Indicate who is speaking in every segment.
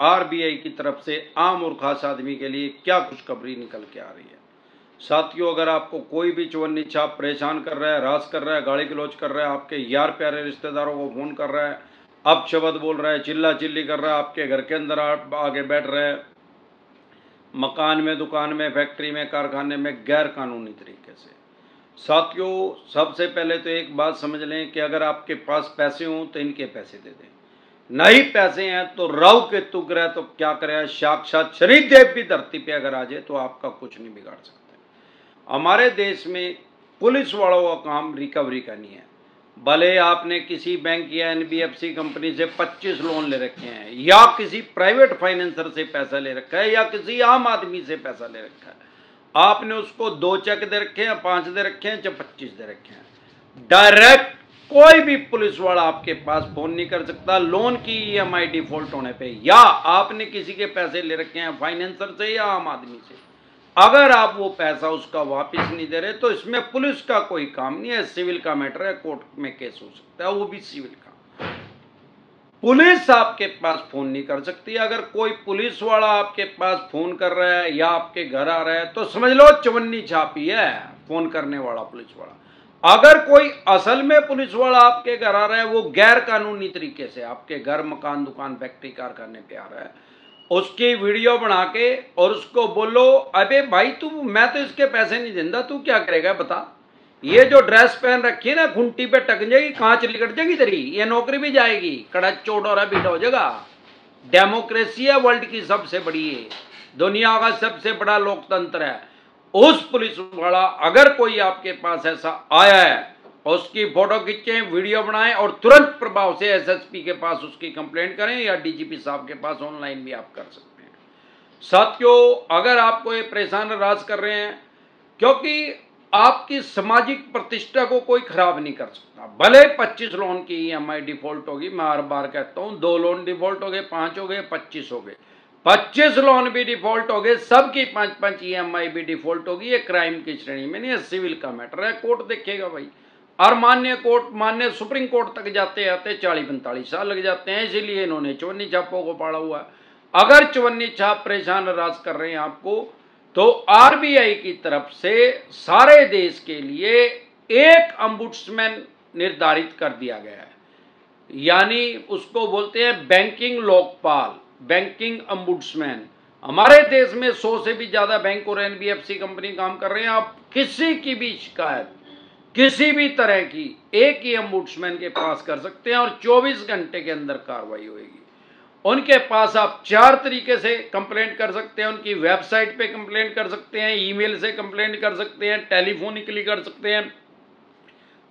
Speaker 1: RBI की तरफ़ से आम और खास आदमी के लिए क्या खुशखबरी निकल के आ रही है? साथियों, अगर आपको कोई भी चवन्नी छाप परेशान कर रहा है, रास कर रहा है गाड़ी गलोच कर रहा है, आपके यार प्यारे रिश्तेदारों को फ़ोन कर रहा है, अब शब्द बोल रहा है, चिल्ला चिल्ली कर रहा है, आपके घर के अंदर आगे बैठ रहे हैं, मकान में, दुकान में, फैक्ट्री में, कारखाने में गैर कानूनी तरीके से। साथियों, सबसे पहले तो एक बात समझ लें कि अगर आपके पास पैसे हों तो इनके पैसे दे दें। नहीं पैसे हैं तो राव के तु ग्रह तो क्या करे? साक्षात शनिदेव भी धरती पे अगर आ जाए तो आपका कुछ नहीं बिगाड़ सकते। हमारे देश में पुलिस वालों का काम रिकवरी का नहीं है। भले आपने किसी बैंक या एनबीएफसी कंपनी से 25 लोन ले रखे हैं, या किसी प्राइवेट फाइनेंसर से पैसा ले रखा है, या किसी आम आदमी से पैसा ले रखा है, आपने उसको दो चेक दे रखे हैं, पाँच दे रखे हैं, चाहे पच्चीस दे रखे हैं। डायरेक्ट कोई भी पुलिस वाला आपके पास फ़ोन नहीं कर सकता लोन की ईएमआई डिफ़ॉल्ट होने पे, या आपने किसी के पैसे ले रखे हैं फाइनेंसर से या आम आदमी से। अगर आप वो पैसा उसका वापस नहीं दे रहे तो इसमें पुलिस का कोई काम नहीं है, सिविल का मैटर है, कोर्ट में केस हो सकता है, वो भी सिविल का। पुलिस आपके पास फ़ोन नहीं कर सकती, अगर कोई पुलिस वाला आपके पास फ़ोन कर रहा है या आपके घर आ रहा है तो समझ लो चवन्नी छापी है फ़ोन करने वाला, पुलिस वाला। अगर कोई असल में पुलिस वाला आपके घर आ रहा है, वो गैर कानूनी तरीके से आपके घर, मकान, दुकान, फैक्ट्री, कारखाने पे आ रहा है। उसकी वीडियो बना के और उसको बोलो, अबे भाई तू, मैं तो इसके पैसे नहीं देता तू क्या करेगा, बता? ये जो ड्रेस पहन रखी है ना, घुंटी पे टक जाएगी, कांच लिकट जाएगी तेरी, ये नौकरी भी जाएगी, कड़ा चोट और बीट हो जाएगा। डेमोक्रेसी है, वर्ल्ड की सबसे बड़ी है दुनिया का सबसे बड़ा लोकतंत्र है। उस पुलिस वाला अगर कोई आपके पास ऐसा आया है, उसकी फ़ोटो खींचे, वीडियो बनाएँ और तुरंत प्रभाव से एसएसपी के पास उसकी कंप्लेंट करें या डीजीपी साहब के पास ऑनलाइन भी आप कर सकते हैं। साथियों, अगर आपको ये परेशान राज कर रहे हैं, क्योंकि आपकी सामाजिक प्रतिष्ठा को कोई खराब नहीं कर सकता। भले 25 लोन की ईएमआई डिफ़ॉल्ट होगी, मैं हर बार कहता हूँ, दो लोन डिफ़ॉल्ट हो गए, पाँच हो गए, पच्चीस हो गए। पच्चीस लोन भी डिफ़ॉल्ट हो गए, सबकी पाँच पाँच ईएमआई भी डिफ़ॉल्ट होगी ये क्राइम की श्रेणी में नहीं है सिविल का मैटर है, कोर्ट देखेगा भाई। और मान्य कोर्ट, मान्य सुप्रीम कोर्ट तक जाते आते चालीस पैंतालीस साल लग जाते हैं, इसीलिए इन्होंने चवन्नी छापों को पाड़ा हुआ अगर चवन्नी छाप परेशान राज कर रहे हैं आपको तो आरबीआई की तरफ़ से सारे देश के लिए एक अम्बुड्समैन निर्धारित कर दिया गया है। यानी उसको बोलते हैं बैंकिंग लोकपाल बैंकिंग अम्बुड्समैन हमारे देश में सौ से भी ज़्यादा बैंक और एनबीएफसी कंपनी काम कर रहे हैं। आप किसी की भी शिकायत, किसी भी तरह की, एक ही अम्बुड्समैन के पास कर सकते हैं और 24 घंटे के अंदर कार्रवाई होगी उनके पास आप चार तरीके से कंप्लेंट कर सकते हैं। उनकी वेबसाइट पे कंप्लेंट कर सकते हैं ईमेल से कंप्लेंट कर सकते हैं टेलीफोनिकली कर सकते हैं।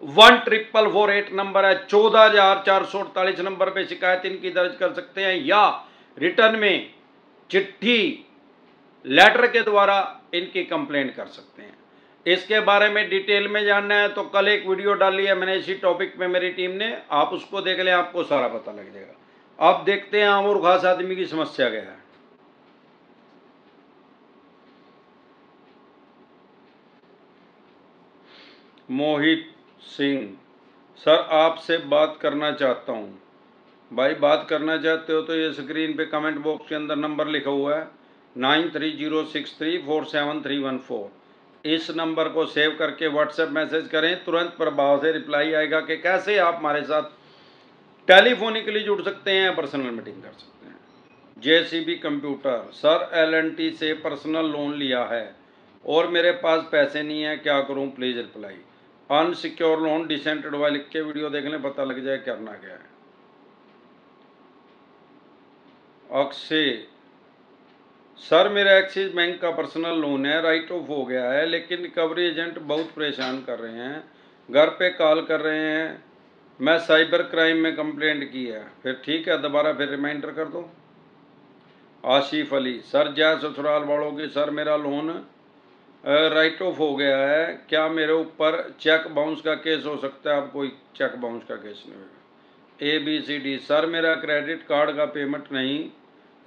Speaker 1: One triple four eight number है, चौदह हज़ार चार सौ अड़तालीस नंबर पे शिकायत इनकी दर्ज कर सकते हैं या रिटर्न में चिट्ठी, लेटर के द्वारा इनकी कंप्लेंट कर सकते हैं। इसके बारे में डिटेल में जानना है तो कल एक वीडियो डाली है मैंने इसी टॉपिक पे मेरी टीम ने। आप उसको देख लें, आपको सारा पता लग जाएगा। अब देखते हैं आम और खास आदमी की समस्या क्या है। मोहित सिंह, सर, आपसे बात करना चाहता हूँ। भाई बात करना चाहते हो तो ये स्क्रीन पे कमेंट बॉक्स के अंदर नंबर लिखा हुआ है। Nine three zero six three four seven three one four इस नंबर को सेव करके व्हाट्सएप मैसेज करें, तुरंत प्रभाव से रिप्लाई आएगा कि कैसे आप हमारे साथ टेलीफोनिकली जुड़ सकते हैं पर्सनल मीटिंग कर सकते हैं। जेसीबी कंप्यूटर सर एलएनटी से पर्सनल लोन लिया है और मेरे पास पैसे नहीं है, क्या करूँ? प्लीज़ रिप्लाई अनसिक्योर लोन डिसेंटेड वाले लिख के वीडियो देख लें, पता लग जाए करना क्या है। अक्षय, सर मेरा एक्सिस बैंक का पर्सनल लोन है राइट ऑफ़ हो गया है, लेकिन रिकवरी एजेंट बहुत परेशान कर रहे हैं, घर पे कॉल कर रहे हैं, मैं साइबर क्राइम में कंप्लेंट की है, फिर ठीक है, दोबारा फिर रिमाइंडर कर दो। आशिफ अली, सर जय ससुराल वालों की, सर मेरा लोन राइट ऑफ़ हो गया है, क्या मेरे ऊपर चेक बाउंस का केस हो सकता है? अब कोई चेक बाउंस का केस नहीं होगा A B C D sir, मेरा क्रेडिट कार्ड का पेमेंट नहीं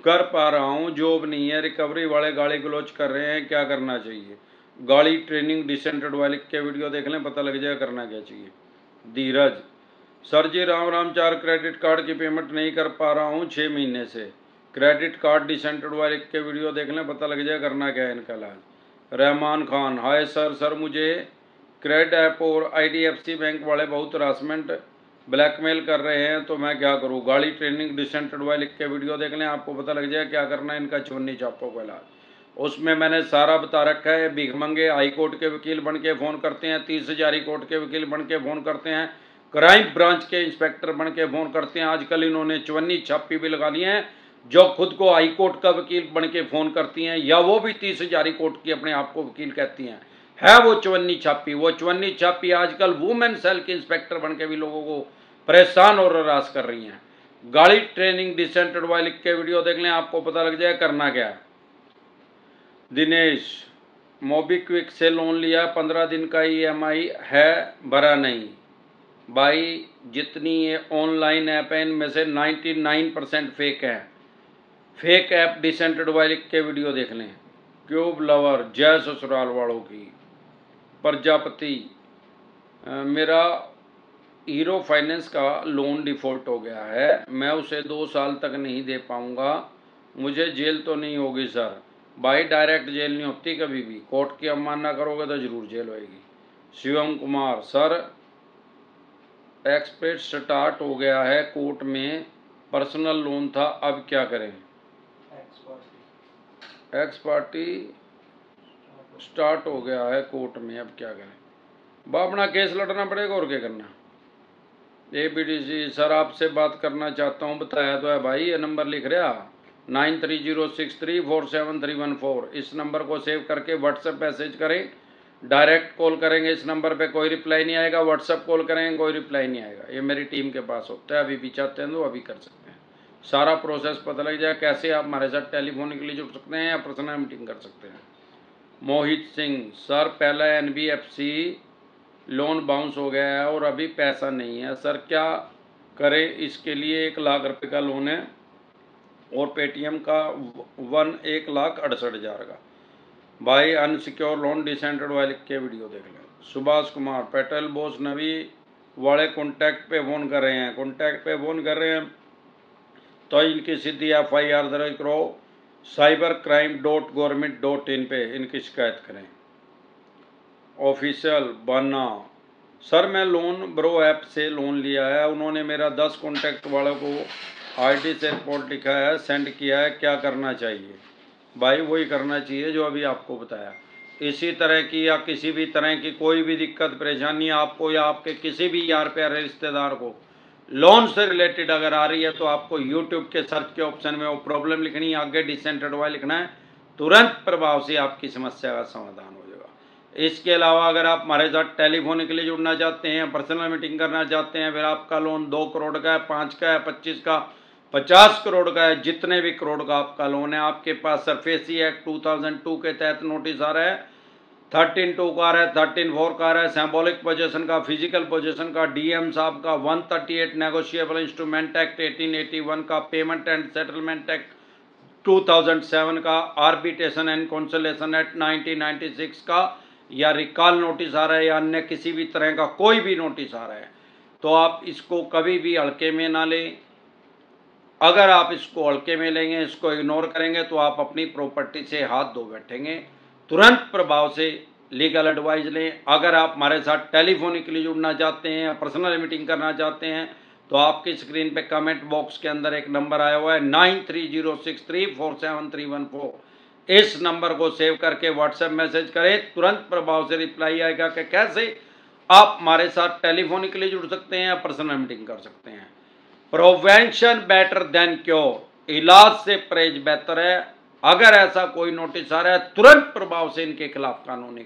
Speaker 1: कर पा रहा हूँ। जॉब नहीं है। रिकवरी वाले गाड़ी गलोच कर रहे हैं। क्या करना चाहिए? गाड़ी ट्रेनिंग डिसेंटेड वाले के वीडियो देख लें, पता लग जाएगा करना क्या चाहिए। धीरज। सर जी, राम राम, चार क्रेडिट कार्ड की पेमेंट नहीं कर पा रहा हूँ छः महीने से। क्रेडिट कार्ड डिसेंटेड वाले के वीडियो देख लें, पता लग जाएगा करना क्या है इनका इलाज। Rahman Khan. Hi sir sir, मुझे क्रेड ऐप और आईडीएफसी बैंक वाले बहुत हरासमेंट ब्लैकमेल कर रहे हैं तो मैं क्या करूँ? गाड़ी ट्रेनिंग डिसेंटेड वाले के वीडियो देख लें, आपको पता लग जाए क्या करना है इनका चुन्नी चापों का इलाज। उसमें मैंने सारा बता रखा है, भीख मंगे, हाई कोर्ट के वकील बन के फ़ोन करते हैं, तीस हजारी कोर्ट के वकील बन के फ़ोन करते हैं, क्राइम ब्रांच के इंस्पेक्टर बन के फ़ोन करते हैं, आजकल इन्होंने चवन्नी छापी भी लगा दी हैं, जो खुद को हाई कोर्ट का वकील बन के फ़ोन करती हैं, या वो भी तीस हजारी कोर्ट की अपने आप को वकील कहती हैं। है वो चवन्नी छापी, वो चवन्नी छापी आजकल वुमेन सेल के इंस्पेक्टर बन के भी लोगों को परेशान और हरास कर रही हैं। गाड़ी ट्रेनिंग डिसेंटेड वाले लिख के वीडियो देख लें, आपको पता लग जाए करना क्या है। दिनेश, मोबीक्विक से लोन लिया पंद्रह दिन का ईएमआई है, भरा नहीं। भाई, जितनी ये ऑनलाइन ऐप है, इनमें से 99 परसेंट फेक है। फेक ऐप डिसेंटेड वाले के वीडियो देख लें। क्यूब लवर, जय ससुराल वालों की। प्रजापति मेरा हीरो फाइनेंस का लोन डिफ़ॉल्ट हो गया है। मैं उसे दो साल तक नहीं दे पाऊँगा। मुझे जेल तो नहीं होगी सर। भाई डायरेक्ट जेल नहीं होती कभी भी। कोर्ट की अवमानना करोगे तो ज़रूर जेल होएगी। शिवम कुमार सर एक्सपेट स्टार्ट हो गया है कोर्ट में। पर्सनल लोन था अब क्या करें? एक्स पार्टी स्टार्ट हो गया है कोर्ट में, अब क्या करें? बा अपना केस लड़ना पड़ेगा और क्या करना? A, B, D C sir, आपसे बात करना चाहता हूँ, बताया तो है भाई, ये नंबर लिख रहा। Nine three zero six three four seven three one four, इस नंबर को सेव करके व्हाट्सएप मैसेज करें। डायरेक्ट कॉल करेंगे इस नंबर पे, कोई रिप्लाई नहीं आएगा। व्हाट्सअप कॉल करेंगे, कोई रिप्लाई नहीं आएगा। ये मेरी टीम के पास होता है, अभी भी चाहते हैं तो अभी कर सकते हैं। सारा प्रोसेस पता लग जाए, कैसे आप हमारे साथ टेलीफोन के लिए जुड़ सकते हैं या पर्सनल मीटिंग कर सकते हैं। मोहित सिंह, सर, पहला एनबीएफसी लोन बाउंस हो गया है और अभी पैसा नहीं है। सर, क्या करें? इसके लिए एक लाख रुपए का लोन है और पेटीएम का वन एक लाख अड़सठ हज़ार का। भाई अनसिक्योर लोन डिसेंटेड वाले के वीडियो देख लें। सुभाष कुमार पेट्रोल बोस नवी वाले कॉन्टैक्ट पे फ़ोन कर रहे हैं। कॉन्टैक्ट पे फ़ोन कर रहे हैं तो इनकी सीधी एफ़ आई आर दर्ज करो। Cyber crime dot government dot in पर इनकी शिकायत करें। ऑफिशियल बनना सर, मैं लोन ब्रो ऐप से लोन लिया है। उन्होंने मेरा दस कॉन्टैक्ट वालों को आई से रिपोर्ट लिखा है सेंड किया है, क्या करना चाहिए? भाई, वही करना चाहिए जो अभी आपको बताया। इसी तरह की या किसी भी तरह की कोई भी दिक्कत, परेशानी आपको या आपके किसी भी यार, प्यारे रिश्तेदार को लोन से रिलेटेड अगर आ रही है तो आपको यूट्यूब के सर्च के ऑप्शन में वो प्रॉब्लम लिखनी है, आगे डिसेंटेड वाई लिखना है, तुरंत प्रभाव से आपकी समस्या का समाधान हो जाएगा। इसके अलावा अगर आप हमारे साथ टेलीफोन के लिए जुड़ना चाहते हैं पर्सनल मीटिंग करना चाहते हैं, फिर आपका लोन दो करोड़ का है, पाँच का है, पच्चीस का, पचास करोड़ का है, जितने भी करोड़ का आपका लोन है, आपके पास सरफेसी एक्ट 2002 के तहत नोटिस आ रहा है थर्टीन टू का है, थर्टीन फोर का है। सैम्बॉलिक पोजिशन का फ़िज़िकल पोजिशन का डीएम साहब का 138 नेगोशिएबल इंस्ट्रूमेंट एक्ट 1881 का पेमेंट एंड सेटलमेंट एक्ट 2007 का आर्बिटेशन एंड कॉन्सलेशन एक्ट 1996 का, या रिकॉल नोटिस आ रहा है या अन्य किसी भी तरह का कोई भी नोटिस आ रहा है। तो आप इसको कभी भी हल्के में ना लें। अगर आप इसको हल्के में लेंगे, इसको इग्नोर करेंगे तो आप अपनी प्रॉपर्टी से हाथ धो बैठेंगे। तुरंत प्रभाव से लीगल एडवाइस लें। अगर आप हमारे साथ टेलीफोनिकली जुड़ना चाहते हैं पर्सनल मीटिंग करना चाहते हैं तो आपकी स्क्रीन पे कमेंट बॉक्स के अंदर एक नंबर आया हुआ है nine three zero six three four seven three one four इस नंबर को सेव करके व्हाट्सएप मैसेज करें। तुरंत प्रभाव से रिप्लाई आएगा कि कैसे आप हमारे साथ टेलीफोनिकली जुड़ सकते हैं या पर्सनल मीटिंग कर सकते हैं। प्रोवेंशन बेटर देन क्योर इलाज से परहेज बेहतर है। अगर ऐसा कोई नोटिस आ रहा है तुरंत प्रभाव से इनके खिलाफ कानूनी